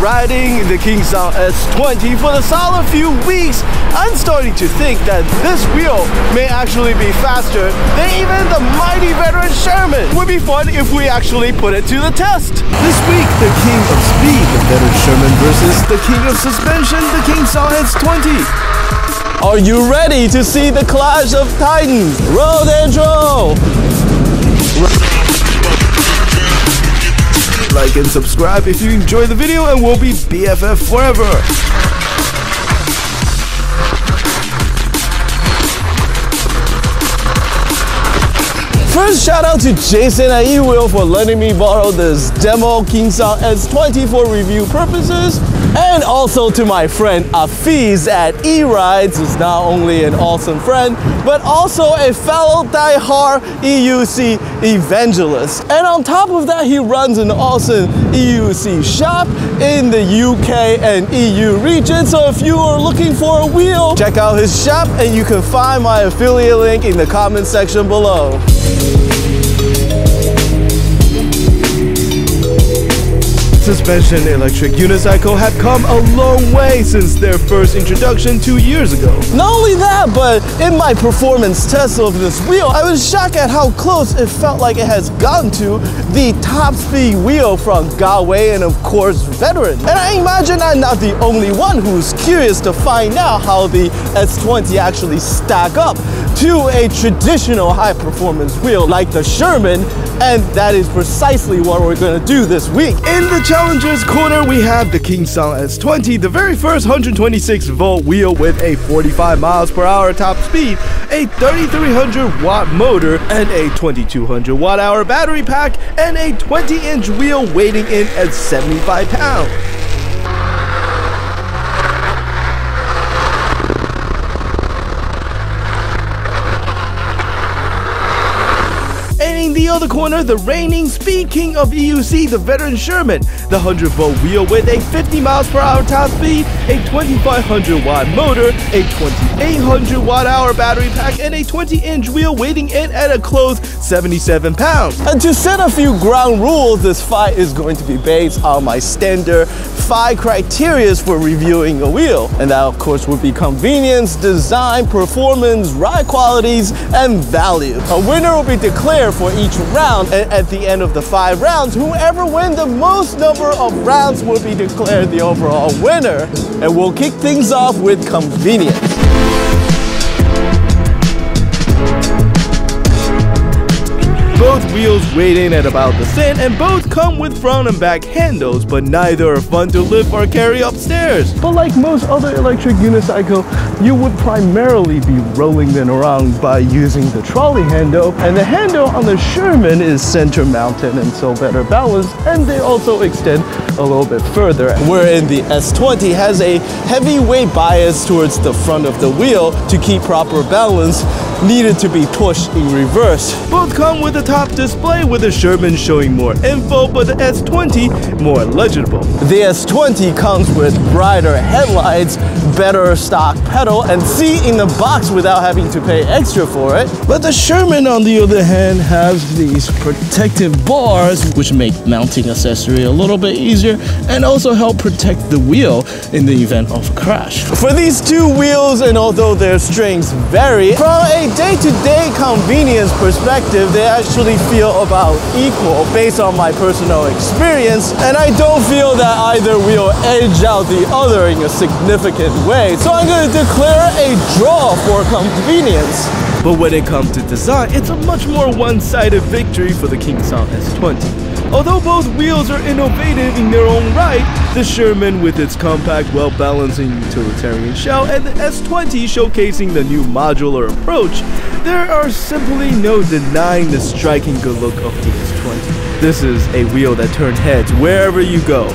riding the King Song S20 for the solid few weeks, I'm starting to think that this wheel may actually be faster than even the mighty veteran Sherman. Would be fun if we actually put it to the test. This week, the king of speed, the veteran Sherman versus the king of suspension, the King Song S20. Are you ready to see the clash of titans? Roll the intro! Like and subscribe if you enjoy the video and we'll be BFF forever. First shout out to Jason and E-Wheel for letting me borrow this demo King Song S20 for review purposes and also to my friend Afiz at E-Rides who's not only an awesome friend but also a fellow die-hard EUC evangelist. And on top of that he runs an awesome EUC shop in the UK and EU region so if you are looking for a wheel check out his shop and you can find my affiliate link in the comment section below. Suspension electric unicycle have come a long way since their first introduction two years ago. Not only that, but in my performance test of this wheel, I was shocked at how close it felt like it has gotten to the top speed wheel from Gotway and of course Veteran. And I imagine I'm not the only one who's curious to find out how the S20 actually stack up to a traditional high performance wheel like the Sherman and that is precisely what we're gonna do this week. In the Challengers corner we have the King Kingsound S20, the very first 126 volt wheel with a 45 miles per hour top speed, a 3300 watt motor, and a 2200 watt hour battery pack, and a 20 inch wheel weighing in at 75 pounds. The corner, the reigning speed king of EUC, the veteran Sherman, the 100 volt wheel with a 50 miles per hour top speed, a 2500 watt motor, a 2800 watt hour battery pack, and a 20 inch wheel weighing in at a close 77 pounds. And to set a few ground rules, this fight is going to be based on my standard five criterias for reviewing a wheel. And that of course would be convenience, design, performance, ride qualities, and value. A winner will be declared for each round and at the end of the five rounds, whoever wins the most number of rounds will be declared the overall winner. And we'll kick things off with convenience. Both wheels weigh in at about the same and both come with front and back handles, but neither are fun to lift or carry upstairs. But like most other electric unicycle, you would primarily be rolling them around by using the trolley handle, and the handle on the Sherman is center mounted and so better balanced, and they also extend a little bit further. Wherein the S20 has a heavyweight bias towards the front of the wheel to keep proper balance needed to be pushed in reverse. Both come with a top display with the Sherman showing more info but the S20 more legible. The S20 comes with brighter headlights, better stock pedal and seat in the box without having to pay extra for it. But the Sherman on the other hand has these protective bars which make mounting accessory a little bit easier and also help protect the wheel in the event of a crash. For these two wheels and although their strengths vary, from a day-to-day -day convenience perspective, they actually feel about equal based on my personal experience, and I don't feel that either will edge out the other in a significant way. So I'm going to declare a draw for convenience. But when it comes to design, it's a much more one-sided victory for the King Song S20. Although both wheels are innovative in their own right, the Sherman with its compact, well-balancing utilitarian shell and the S20 showcasing the new modular approach, there are simply no denying the striking good look of the S20. This is a wheel that turns heads wherever you go.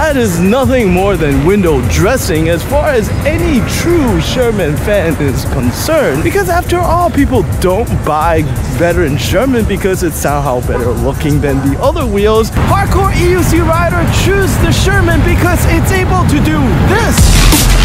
That is nothing more than window dressing as far as any true Sherman fan is concerned. Because after all, people don't buy veteran Sherman because it's somehow better looking than the other wheels. Hardcore EUC rider choose the Sherman because it's able to do this.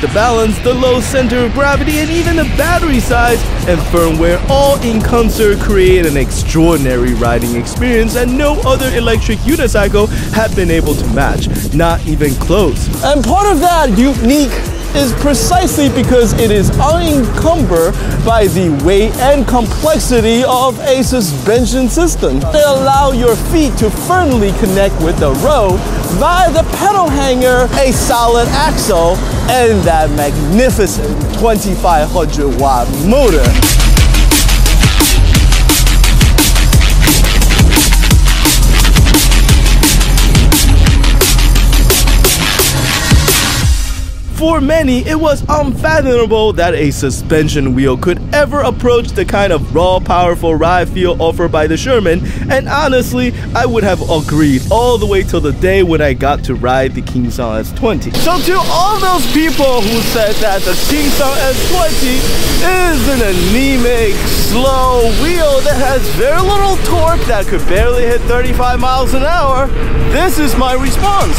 The balance, the low center of gravity, and even the battery size and firmware all in concert create an extraordinary riding experience that no other electric unicycle have been able to match, not even close. And part of that unique is precisely because it is unencumbered by the weight and complexity of a suspension system. They allow your feet to firmly connect with the road via the pedal hanger, a solid axle, and that magnificent 2500 watt motor. For many, it was unfathomable that a suspension wheel could ever approach the kind of raw, powerful ride feel offered by the Sherman, and honestly, I would have agreed all the way till the day when I got to ride the King Song S20. So to all those people who said that the King Song S20 is an anemic, slow wheel that has very little torque that could barely hit 35 miles an hour, this is my response.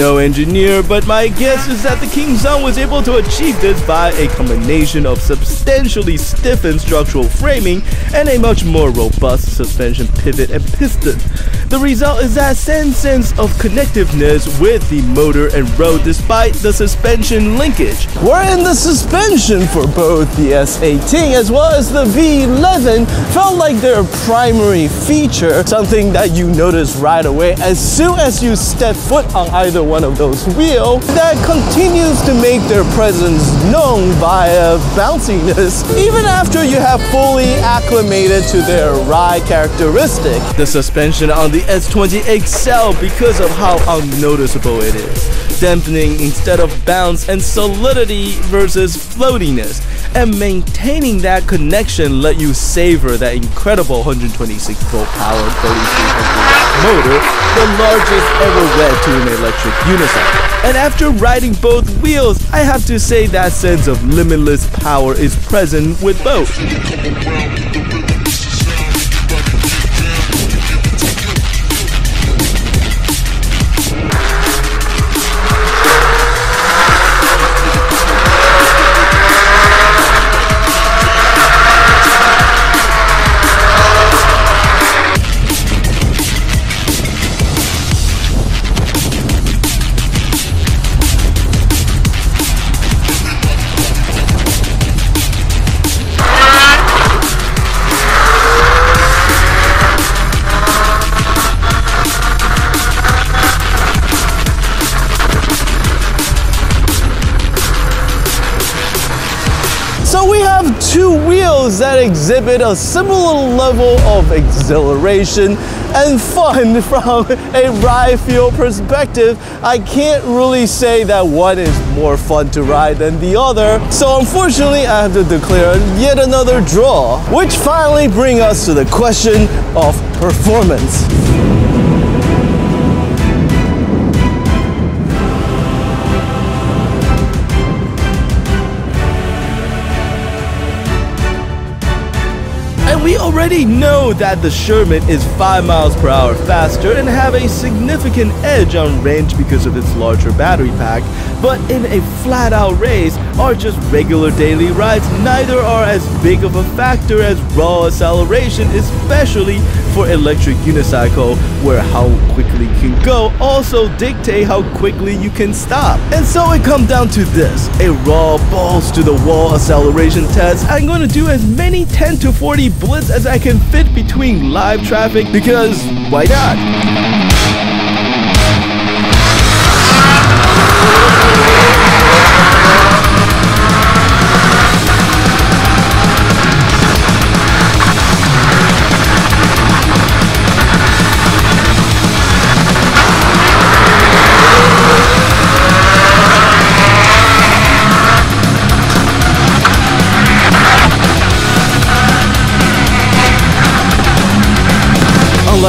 No engineer, but my guess is that the King Kingsong was able to achieve this by a combination of substantially stiffened structural framing and a much more robust suspension pivot and piston. The result is that same sense of connectiveness with the motor and road despite the suspension linkage. Wherein the suspension for both the S18 as well as the V11 felt like their primary feature, something that you notice right away as soon as you step foot on either one of those wheels that continues to make their presence known via bounciness even after you have fully acclimated to their ride characteristic. The suspension on the S20 excel because of how unnoticeable it is, dampening instead of bounce and solidity versus floatiness, and maintaining that connection let you savor that incredible 126 volt power 3300 motor, the largest ever read to an electric unicycle. And after riding both wheels, I have to say that sense of limitless power is present with both. So we have two wheels that exhibit a similar level of exhilaration and fun from a ride feel perspective. I can't really say that one is more fun to ride than the other. So unfortunately, I have to declare yet another draw, which finally brings us to the question of performance. Already know that the Sherman is 5 miles per hour faster and have a significant edge on range because of its larger battery pack, but in a flat out race or just regular daily rides, neither are as big of a factor as raw acceleration, especially for electric unicycle, where how quickly you can go also dictate how quickly you can stop. And so it comes down to this, a raw balls to the wall acceleration test. I'm to do as many 10 to 40 blitz as I can fit between live traffic because why not?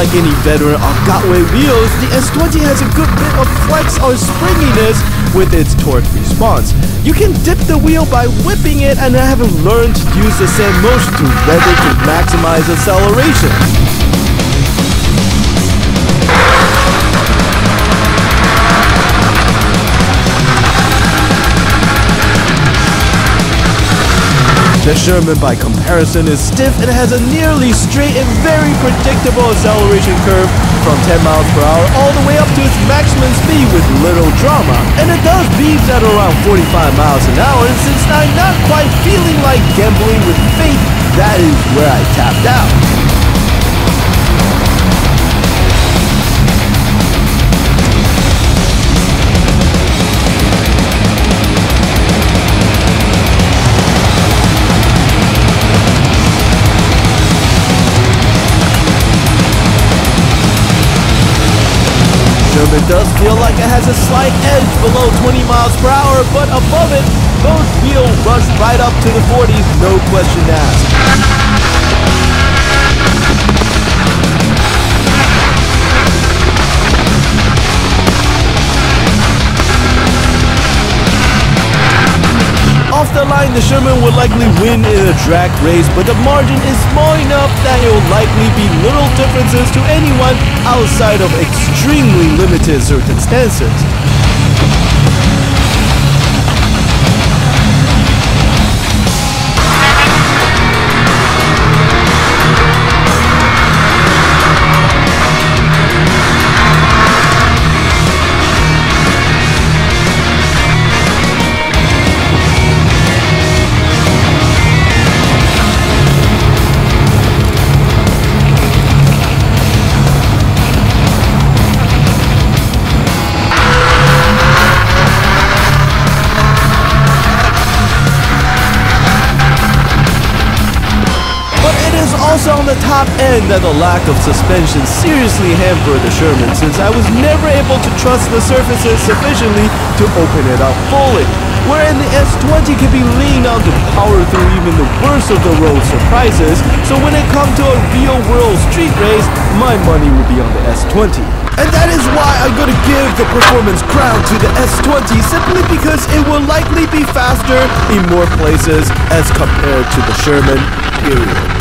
Unlike any veteran on Gotway wheels, the S20 has a good bit of flex or springiness with its torque response. You can dip the wheel by whipping it and I haven't learned to use the same motion to rev it to maximize acceleration. The Sherman by comparison is stiff and has a nearly straight and very predictable acceleration curve from 10 miles per hour all the way up to its maximum speed with little drama. And it does beeps at around 45 miles an hour and since I'm not quite feeling like gambling with fate, that is where I tapped out. It does feel like it has a slight edge below 20 miles per hour, but above it, both wheels rush right up to the 40s, no question asked. Off the line, the Sherman would likely win in a drag race, but the margin is small enough that it will likely be little differences to anyone outside of extremely limited circumstances. Top end that the lack of suspension seriously hampered the Sherman since I was never able to trust the surfaces sufficiently to open it up fully. Wherein the S20 can be leaned on to power through even the worst of the road surprises, so when it comes to a real world street race, my money will be on the S20. And that is why I'm gonna give the performance crown to the S20 simply because it will likely be faster in more places as compared to the Sherman, period.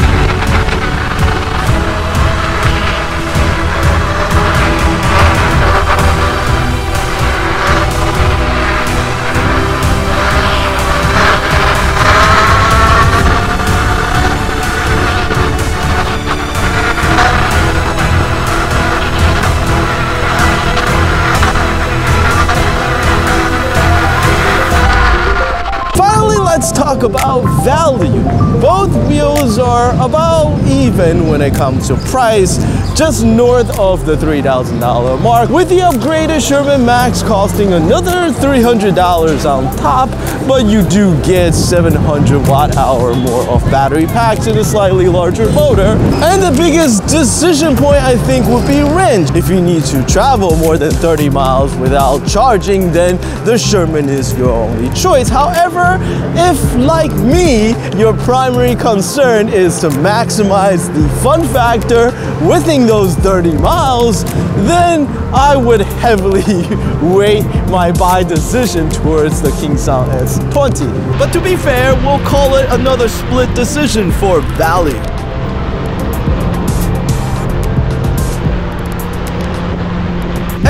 Talk about value. Both wheels are about even when it comes to price, just north of the $3,000 mark, with the upgraded Sherman Max costing another $300 on top, but you do get 700 watt hour more of battery packs in a slightly larger motor. And the biggest decision point I think would be range. If you need to travel more than 30 miles without charging, then the Sherman is your only choice. However, if like me, your primary concern is to maximize the fun factor within those 30 miles, then I would heavily weigh my buy decision towards the King Song S20. But to be fair, we'll call it another split decision for value.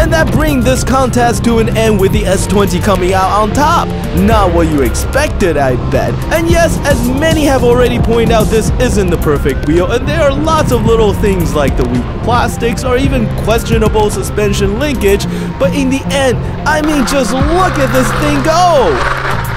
And that brings this contest to an end with the S20 coming out on top. Not what you expected, I bet. And yes, as many have already pointed out, this isn't the perfect wheel, and there are lots of little things like the weak plastics or even questionable suspension linkage, but in the end, I mean just look at this thing go!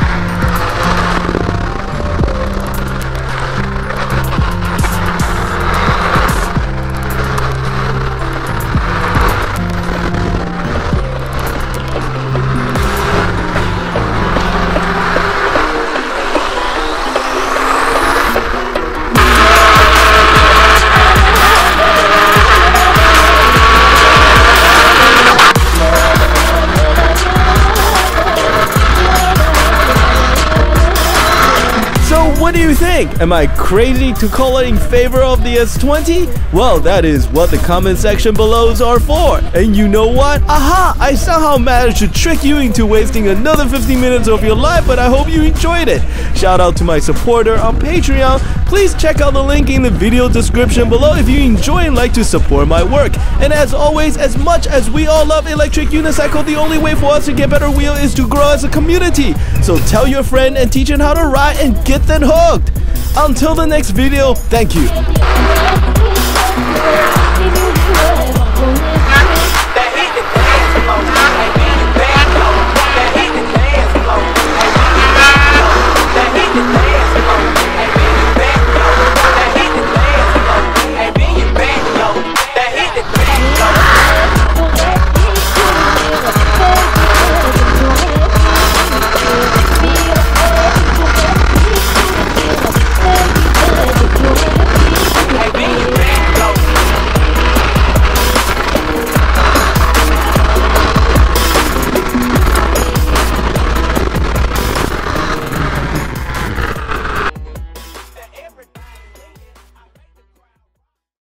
Think? Am I crazy to call it in favor of the S20? Well, that is what the comment section below are for. And you know what? Aha! I somehow managed to trick you into wasting another 15 minutes of your life, but I hope you enjoyed it. Shout out to my supporter on Patreon. Please check out the link in the video description below if you enjoy and like to support my work. And as always, as much as we all love electric unicycle, the only way for us to get better wheel is to grow as a community. So tell your friend and teach him how to ride and get them hooked. Until the next video, thank you.